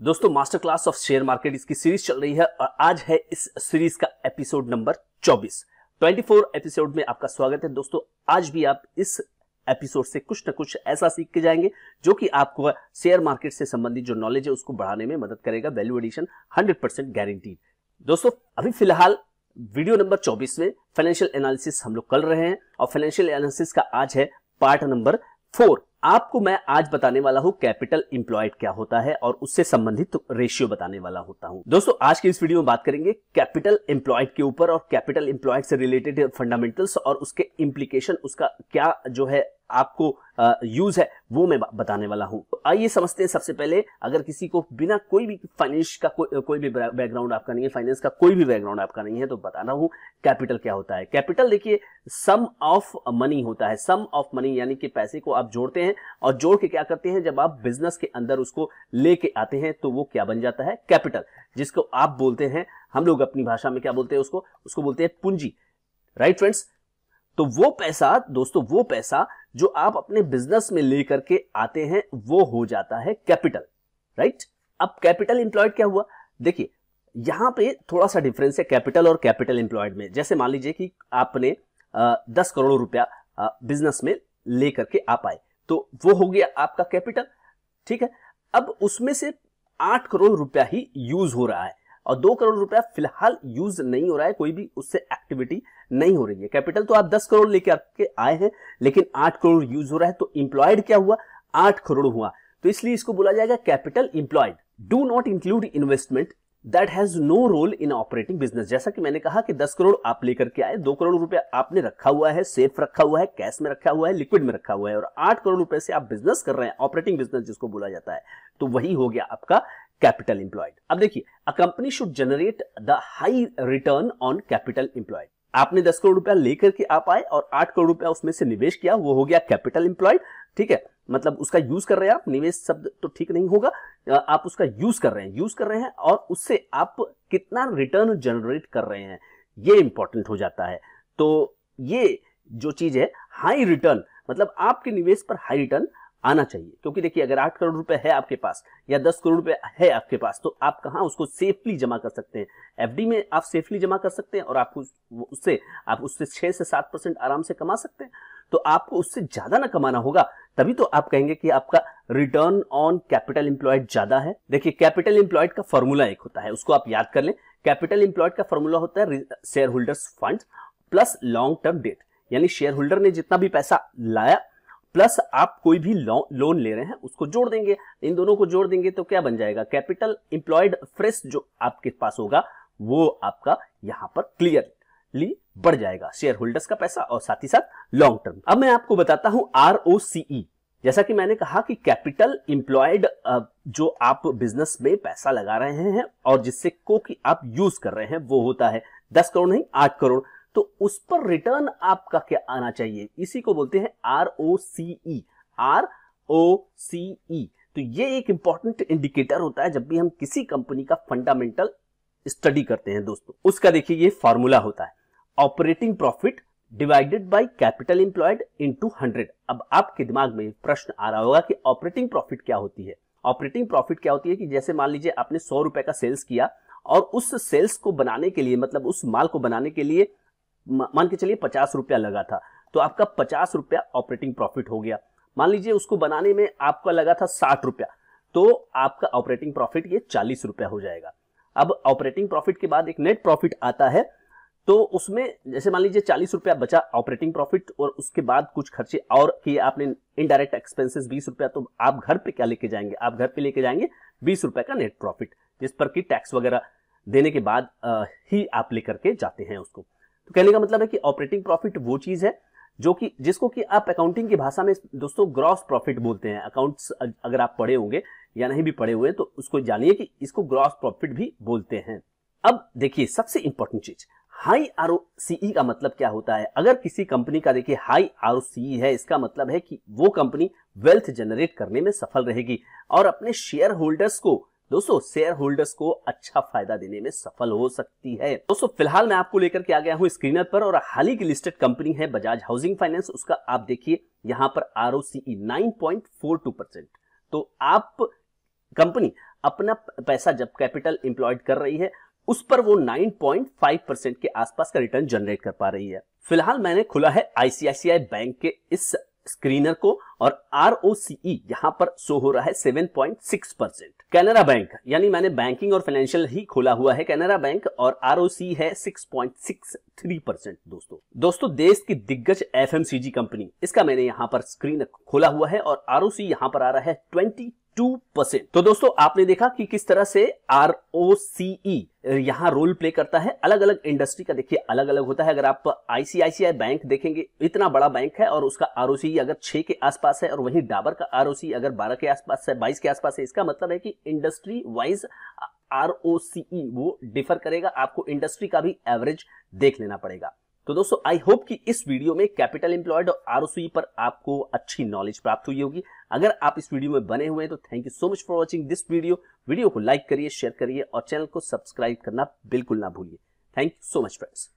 दोस्तों master class of share market इसकी series चल रही है और आज है इस सीरीज़ का एपिसोड नंबर 24 24 एपिसोड में आपका स्वागत है। दोस्तों, आज भी आप इस एपिसोड से कुछ ना कुछ ऐसा सीख के जाएँगे जो कि आपको शेयर मार्केट से संबंधित जो नॉलेज है उसको बढ़ाने में मदद करेगा। वैल्यू एडिशन 100 परसेंट गारंटीड दोस्तों, अभी फ़िलहाल वीडियो नंबर 24 में फाइनेंशियल एनालिसिस हम लोग कर रहे हैं और फाइनेंशियल एनालिसिस का आज है पार्ट नंबर फोर आपको मैं आज बताने वाला हूँ कैपिटल इंप्लॉयड क्या होता है और उससे संबंधित रेशियो बताने वाला होता हूँ। दोस्तों, आज की इस वीडियो में बात करेंगे कैपिटल इंप्लॉयड के ऊपर और कैपिटल इंप्लॉयड से रिलेटेड फंडामेंटल्स और उसके इम्प्लीकेशन उसका क्या जो है आपको यूज़ है वो मैं बताने वाला हूँ। तो आइए समझते हैं सबसे पहले अगर किसी को बिना कोई भी फाइनेंस का को, कोई भी बैकग्राउंड आपका नहीं है फाइनेंस का कोई भी बैकग्राउंड आपका नहीं है तो बता रहा हूँ कैपिटल क्या होता है। कैपिटल देखिए सम ऑफ़ मनी होता है। सम ऑफ़ मनी यानी कि पैसे को आप जोड़ते हैं और जोड़ के क्या करते हैं जब आप बिज़नेस के अंदर उसको लेके आते हैं तो वो क्या बन जाता है? कैपिटल जिसको आप बोलते हैं हम लोग अपनी भाषा में क्या बोलते हैं उसको? उसको बोलते हैं पूंजी। राइट फ्रेंड्स तो वो पैसा, दोस्तों, वो पैसा जो आप अपने बिज़नेस में लेकर के आते हैं, वो हो जाता है कैपिटल राइट अब कैपिटल इंप्लॉयड क्या हुआ? देखिए, यहाँ पे थोड़ा सा डिफरेंस है कैपिटल और कैपिटल इंप्लॉयड में। जैसे मान लीजिए कि आपने दस करोड़ रुपया बिज़नेस में लेकर के आप आए तो वो हो गया आपका कैपिटल ठीक है? अब उसमें से आठ करोड़ रुपया ही यूज़ हो रहा है। और दो करोड़ रुपया फ़िलहाल यूज़ नहीं हो रहा है, कोई भी उससे एक्टिविटी नहीं हो रही है। कैपिटल तो आप दस करोड़ लेके आपके आए हैं, लेकिन आठ करोड़ यूज़ हो रहा है तो इंप्लॉयड क्या हुआ? आठ करोड़ हुआ। तो इसलिए इसको बोला जाएगा capital employed do not include investment that has no role in operating business जैसा कि मैंने कहा कि 10 करोड़ आप लेकर के आए, दो करोड़ रुपया आपने रखा हुआ है सेफ़ रखा हुआ है कैश में रखा हुआ है लिक्विड में रखा हुआ है, और 8 करोड़ रुपए से आप बिज़नेस कर रहे हैं ऑपरेटिंग बिज़नेस जिसको बोला जाता है तो वही हो गया आपका कैपिटल इंप्लॉयड अब देखिए a company should generate the high return on capital employed आपने दस करोड़ रुपया लेकर के आप आए और आठ करोड़ रुपया उसमें से निवेश किया, वो हो गया कैपिटल इंप्लॉयड ठीक है? मतलब उसका यूज़ कर रहे हैं आप, निवेश शब्द तो ठीक नहीं होगा आप उसका यूज़ कर रहे हैं यूज़ कर रहे हैं और उससे आप कितना रिटर्न जनरेट कर रहे हैं, ये इंपॉर्टेंट हो जाता है। तो ये जो चीज़ है हाई रिटर्न मतलब आपके निवेश पर हाई रिटर्न आना चाहिए। क्योंकि देखिए, अगर आठ करोड़ रुपए है आपके पास या दस करोड़ रुपए है आपके पास तो आप कहा उसको सेफली जमा कर सकते हैं? एफडी में आप सेफली जमा कर सकते हैं और आप उससे आप उससे छह से सात परसेंट आराम से कमा सकते हैं। तो आपको उससे ज़्यादा ना कमाना होगा, तभी तो आप कहेंगे कि आपका रिटर्न ऑन कैपिटल इंप्लॉयड ज़्यादा है। देखिए कैपिटल इंप्लॉयड का फॉर्मूला एक होता है, उसको आप याद कर लें। कैपिटल इंप्लॉयड का फॉर्मूला होता है share holders fund plus long term debt यानी शेयर होल्डर ने जितना भी पैसा लाया प्लस आप कोई भी लोन ले रहे हैं, उसको जोड़ देंगे। इन दोनों को जोड़ देंगे तो क्या बन जाएगा? कैपिटल इंप्लॉयड फ्रेश जो आपके पास होगा, वो आपका यहाँ पर क्लियरली बढ़ जाएगा शेयर होल्डर्स का पैसा और साथ ही साथ लॉन्ग टर्म अब मैं आपको बताता हूँ आर सी जैसा कि मैंने कहा कि कैपिटल इंप्लॉयड जो आप बिज़नेस में पैसा लगा रहे हैं और जिससे को कि आप यूज़ कर रहे हैं, वो होता है दस करोड़ नहीं, आठ करोड़। तो उस पर रिटर्न आपका क्या आना चाहिए? इसी को बोलते हैं आर ओ सी ई आर ओ सी ई तो ये एक इंपॉर्टेंट इंडिकेटर होता है जब भी हम किसी कंपनी का फंडामेंटल स्टडी करते हैं दोस्तों। उसका देखिए, ये फॉर्मूला होता है। Operating profit divided by capital employed into hundred अब आपके दिमाग में प्रश्न आ रहा होगा कि ऑपरेटिंग प्रॉफिट क्या होती है? ऑपरेटिंग प्रॉफिट क्या होती है कि जैसे मान लीजिए आपने सौ रुपए का सेल्स किया और उस सेल्स को बनाने के लिए मतलब उस माल को बनाने के लिए मान के चलिए पचास रुपया लगा था तो आपका पचास रुपया ऑपरेटिंग प्रॉफिट हो गया। मान लीजिए उसको बनाने में आपका लगा था साठ रुपया तो आपका ऑपरेटिंग प्रॉफिट ये चालीस रुपया हो जाएगा। अब ऑपरेटिंग प्रॉफिट के बाद एक नेट प्रॉफिट आता है तो उसमें जैसे मान लीजिए चालीस रुपया बचा ऑपरेटिंग प्रॉफिट और उसके बाद कुछ खर्चे और किए आपने इनडायरेक्ट एक्सपेंसेस बीस रुपया तो आप घर पे क्या लेके जाएँगे? आप घर पे लेके जाएँगे बीस रुपए का नेट प्रॉफिट जिस पर कि टैक्स वगैरह देने के बाद ही आप लेकर के जाते हैं उसको। तो कहने का मतलब है कि ऑपरेटिंग प्रॉफिट वो चीज़ है जो कि, जिसको कि आप अकाउंटिंग की भाषा में दोस्तों ग्रॉस प्रॉफिट बोलते हैं। अकाउंट्स अगर आप पढ़े होंगे या नहीं भी पढ़े हुए तो उसको जानिए कि इसको ग्रॉस प्रॉफिट भी बोलते हैं। अब देखिए, सबसे इंपॉर्टेंट चीज़ हाई आर का मतलब क्या होता है? अगर किसी कंपनी का देखिए हाई आर है, इसका मतलब है कि वो कंपनी वेल्थ जनरेट करने में सफल रहेगी और अपने शेयर होल्डर्स को दोस्तों शेयर होल्डर्स को अच्छा फ़ायदा देने में सफल हो सकती है। दोस्तों, फ़िलहाल मैं आपको लेकर के आ गया हूँ स्क्रीनर पर और हाल ही की लिस्टेड कंपनी है बजाज हाउसिंग फाइनेंस उसका आप देखिए, यहाँ पर आर ओ सी तो आप कंपनी अपना पैसा जब कैपिटल इंप्लॉयड कर रही है, उस पर वो 9.5 परसेंट के आसपास का रिटर्न जनरेट कर पा रही है। फ़िलहाल मैंने खुला है आईसीआईसीआई बैंक के इस स्क्रीनर को और आर ओ सीई यहाँ पर शो हो रहा है 7.6 परसेंट कैनरा बैंक यानी मैंने बैंकिंग और फाइनेंशियल ही खोला हुआ है कैनरा बैंक और आर है 6.63 परसेंट दोस्तों। दोस्तों, देश की दिग्गज एफएमसीजी कंपनी इसका मैंने यहाँ पर स्क्रीन खोला हुआ है और आर ओ यहाँ पर आ रहा है ट्वेंटी टू परसेंट। तो दोस्तों, आपने देखा कि किस तरह से आर ओ सी यहाँ रोल प्ले करता है। अलग अलग इंडस्ट्री का देखिए अलग अलग होता है। अगर आप आईसीआईसीआई बैंक देखेंगे, इतना बड़ा बैंक है और उसका आर अगर छह के आसपास है और वहीं डाबर का आर अगर बारह के आसपास है, बाईस के आसपास है, इसका मतलब है कि इंडस्ट्री वाइज आर वो डिफर करेगा। आपको इंडस्ट्री का भी एवरेज देख लेना पड़ेगा। तो दोस्तों आई होप कि इस वीडियो में कैपिटल इंप्लॉयड और आर पर आपको अच्छी नॉलेज प्राप्त हुई होगी। अगर आप इस वीडियो में बने हुए हैं तो thank you so much for watching this video video को लाइक करिए शेयर करिए और चैनल को सब्सक्राइब करना बिल्कुल ना भूलिए। Thank you so much friends